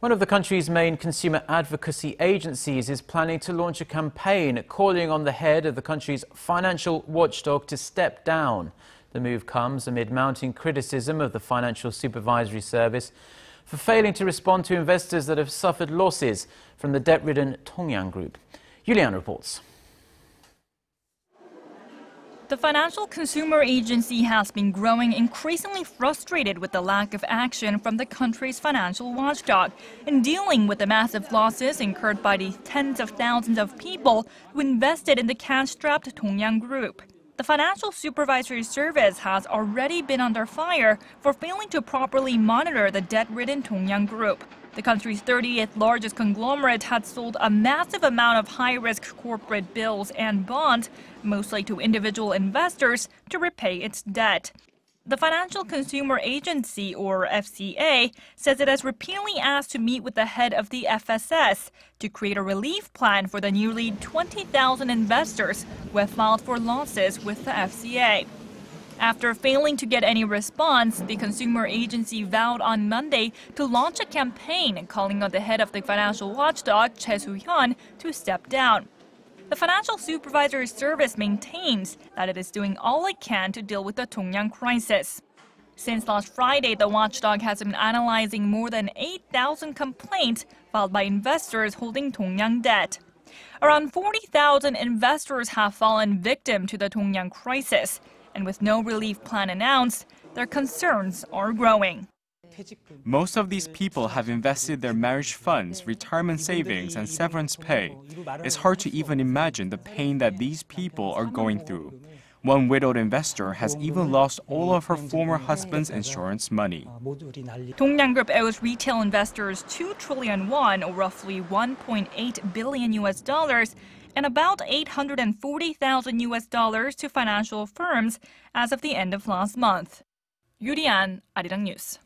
One of the country's main consumer advocacy agencies is planning to launch a campaign calling on the head of the country's financial watchdog to step down. The move comes amid mounting criticism of the Financial Supervisory Service for failing to respond to investors that have suffered losses from the debt-ridden Tongyang Group. Yulian reports. The Financial Consumer Agency has been growing increasingly frustrated with the lack of action from the country's financial watchdog in dealing with the massive losses incurred by the tens of thousands of people who invested in the cash-strapped Tongyang Group. The Financial Supervisory Service has already been under fire for failing to properly monitor the debt-ridden Tongyang Group. The country's 30th largest conglomerate had sold a massive amount of high-risk corporate bills and bonds, mostly to individual investors, to repay its debt. The Financial Consumer Agency, or FCA, says it has repeatedly asked to meet with the head of the FSS to create a relief plan for the nearly 20,000 investors who have filed for losses with the FCA. After failing to get any response, the consumer agency vowed on Monday to launch a campaign calling on the head of the financial watchdog, Choi Soo-hyun, to step down. The Financial Supervisory Service maintains that it is doing all it can to deal with the Tongyang crisis. Since last Friday, the watchdog has been analyzing more than 8,000 complaints filed by investors holding Tongyang debt. Around 40,000 investors have fallen victim to the Tongyang crisis, and with no relief plan announced, their concerns are growing. Most of these people have invested their marriage funds, retirement savings, and severance pay. It's hard to even imagine the pain that these people are going through. One widowed investor has even lost all of her former husband's insurance money. Tongyang Group owes retail investors 2 trillion won, or roughly 1.8 billion US dollars, and about 840,000 US dollars to financial firms as of the end of last month. Yurian, Arirang News.